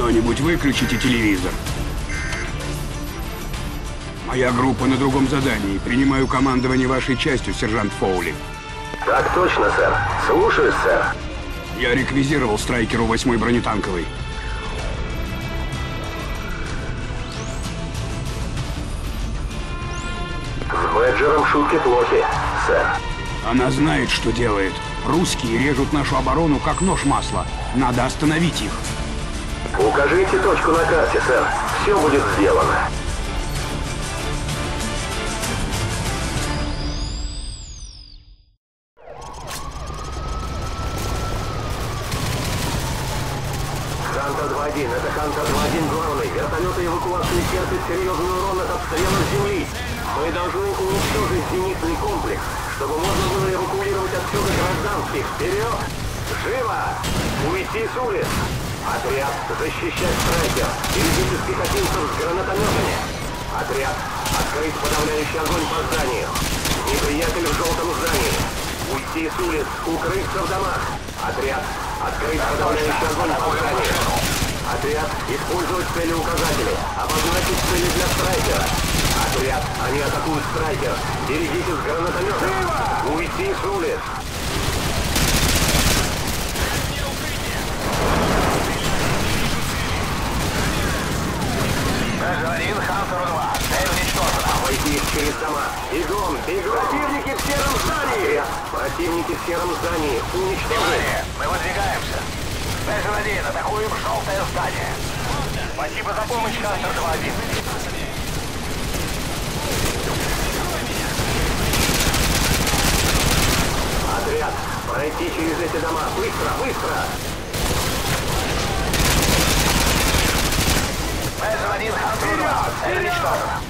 Кто-нибудь выключите телевизор. Моя группа на другом задании. Принимаю командование вашей частью, сержант Фоули. Так точно, сэр. Слушаюсь, сэр. Я реквизировал страйкеру 8-й бронетанковой. С Бэджером шутки плохи, сэр. Она знает, что делает. Русские режут нашу оборону, как нож масла. Надо остановить их. Укажите точку на карте, сэр. Все будет сделано. Хантер 2-1, это Хантер 2-1 главный. Вертолеты эвакуации терпят серьезный урон от обстрелов земли. Мы должны уничтожить зенитный комплекс, чтобы можно было эвакуировать отсюда гражданских. Вперед! Живо! Уйти с улиц! Отряд защищать страйкер! Перейдите с пехотинцев с гранатометами! Отряд открыть подавляющий огонь по зданию! Неприятель в желтом здании! Уйти с улиц, укрыться в домах! Отряд открыть подавляющий огонь по зданию! Отряд использовать цели указатели, обозначить цели для страйкера! Отряд, они атакуют страйкер! Берегите с гранатометом! Уйти с улиц! Гражданин Хантеру 2. Цель уничтожена. Обойти их дома. Бегом, бегом! Противники в сером здании! Противники в сером здании. Уничтожить! Внимание! Мы выдвигаемся. Бэжер 1. Атакуем желтое здание. Спасибо за помощь, Хантер 2-1. Отряд, пройти через эти дома. Быстро, быстро! Бэжер 1. Хантеру 2. Цель уничтожена.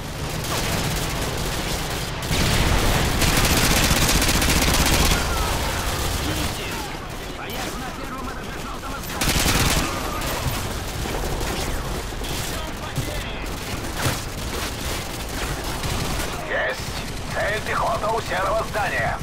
Есть. Цель пехота у серого здания.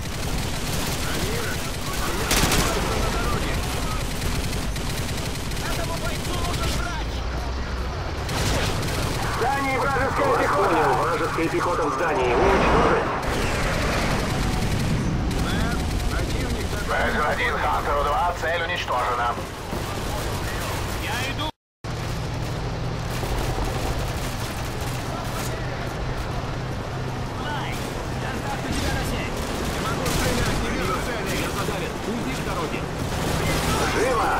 В здании вражеская пехота! Понял, вражеская пехота в здании. Уничтожить! Бэжер 1. Хантеру 2. Цель уничтожена. Живо!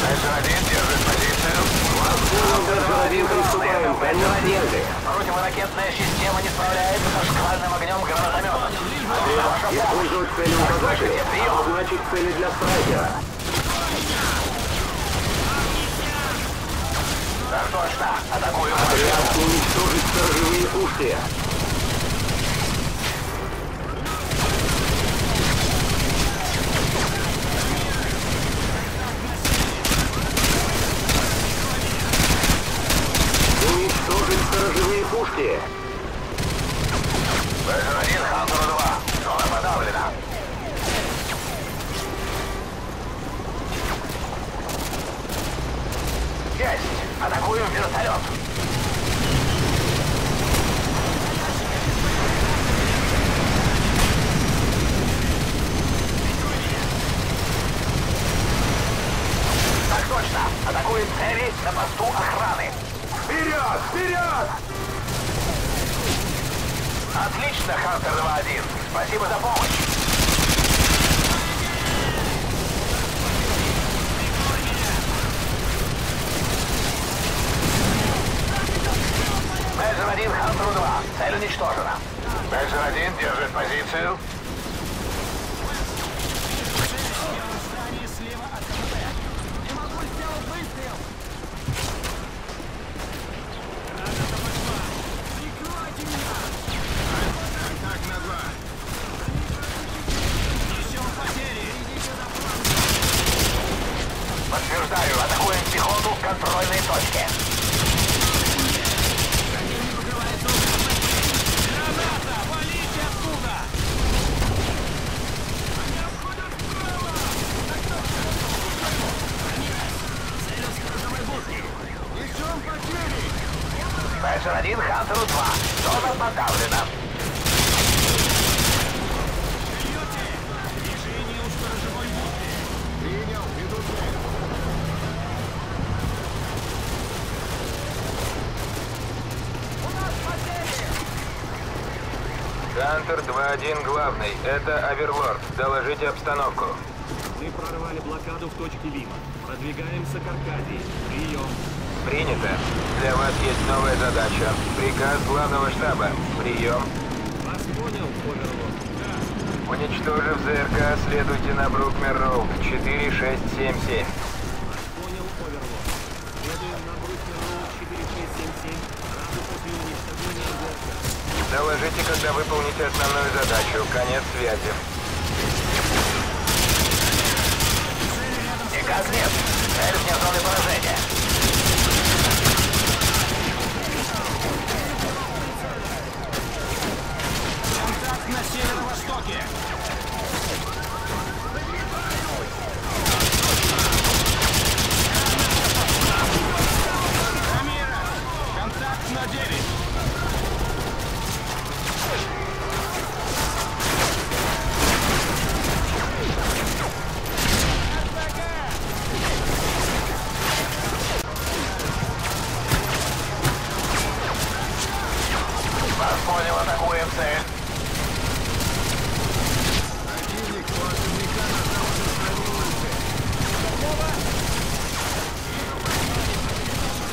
Бэжер 1. Держит позицию. Один приступаем. Конец связи. Противоракетная система не справляется со шквальным огнем гранатомета. Использовать цели указатели. Обозначить цели для страйкера. Так точно. Атакуем. Отряд уничтожить сторожевые пушки. Уничтожить сторожевые пушки. Бэжер 1. Хантеру 2. Зона подавлена. Есть. Атакуем вертолет. Так точно. Атакуем цели на посту охраны. Вперед! Вперед! Отлично, Хантер 2-1. Спасибо за помощь. Бэджер 1, Хантеру 2. Цель уничтожена. Бэджер 1 держит позицию. Подтверждаю, атакуем пехоту в контрольной точке. 1, Хантеру 2. Зона подавлена. Хантер 2-1 главный. Это Аверлорд. Доложите обстановку. Мы прорвали блокаду в точке Лима. Продвигаемся к Аркадии. Прием. Принято. Для вас есть новая задача. Приказ главного штаба. Прием. Вас понял, Оверлорд? Да. Уничтожив ЗРК, следуйте на Брукмер-Роуд. 4677. Вас понял, Оверлорд. Следуем на Брукер Роуд 4677. Сразу после уничтожения ЗРК. Доложите, когда выполните основную задачу. Конец связи. Никак нет. Цель вне зоны поражения. Контакт на северо-востоке! Понял, атакуем цель.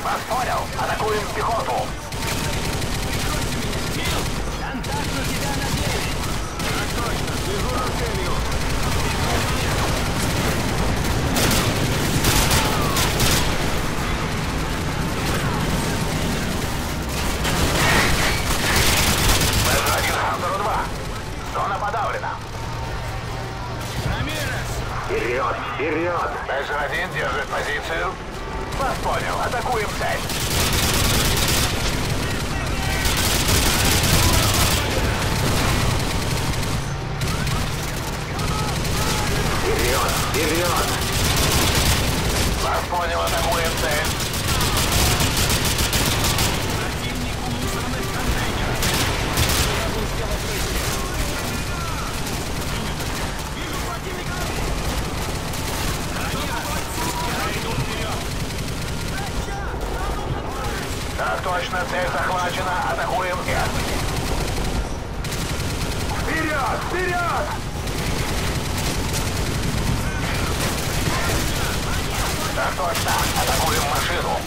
Вас понял, атакуем пехоту. Б-1 Хантеру 2. Зона подавлена. Рамирес! Вперед, вперед! Б-1 держит позицию. Вас понял, атакуем цель. Вперед, вперед! Вас понял, атакуем цель. Противник у мусорных контейнеров! Вижу противника! Я иду вперед! Так точно, цель захвачена. Атакуем С. Вперед! Вперед! Так точно, атакуем машину.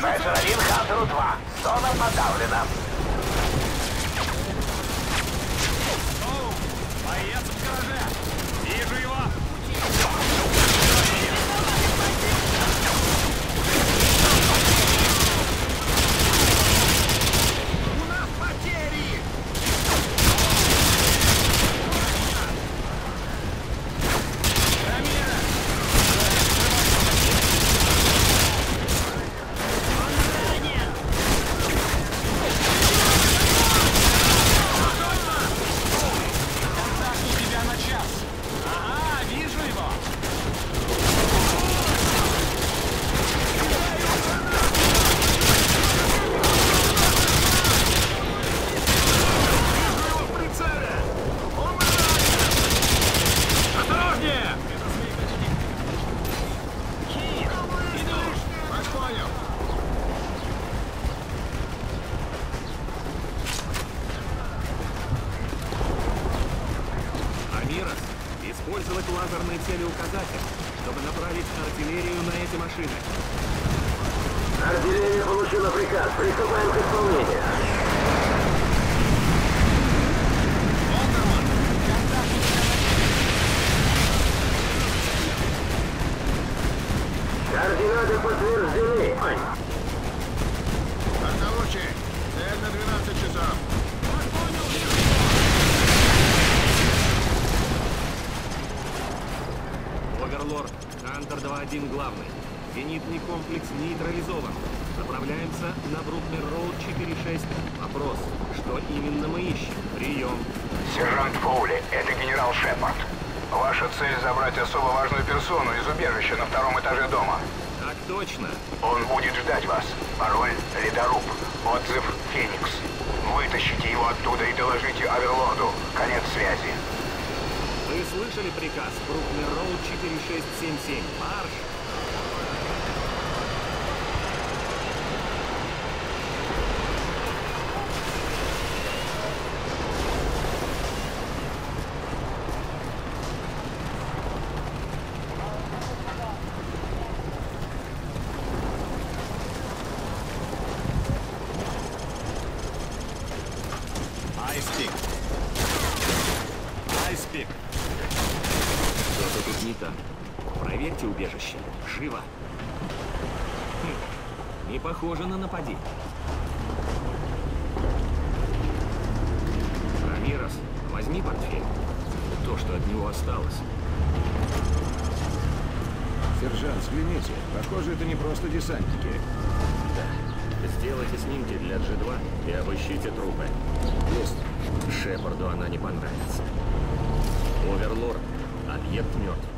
Б-1 Хантеру 2. Зона подавлена. Оу! Боец в гараже! Вижу его! У нас потери! Рамира! Контакт у тебя на час! Ага, вижу его! Осторожнее! Иду! Вас понял! Амирос, использовать лазерный целеуказатель, чтобы направить артиллерию на эти машины. Артиллерия получила приказ. Приступаем к исполнению. Олдерман! Контакт у тебя на Координаты подтверждены. Однолучие! Цель на 12 часов! Оверлорд, Хантер 2-1 главный. Зенитный комплекс нейтрализован. Направляемся на Брукнер Роуд 4-6. Вопрос, что именно мы ищем? Прием. Сержант Фоули, это генерал Шепард. Ваша цель забрать особо важную персону из убежища на втором этаже дома. Так точно. Он будет ждать вас. Пароль — ледоруб. Отзыв — Феникс. Вытащите его оттуда и доложите Аверлорду. Конец связи. Слышали приказ? Брукнер Роуд 4677. Марш! Похоже на нападение. Рамирос, возьми портфель. То, что от него осталось. Сержант, взгляните. Похоже, это не просто десантники. Да. Сделайте снимки для G2 и обыщите трупы. Есть. Шепарду она не понравится. Оверлорд. Объект мертв.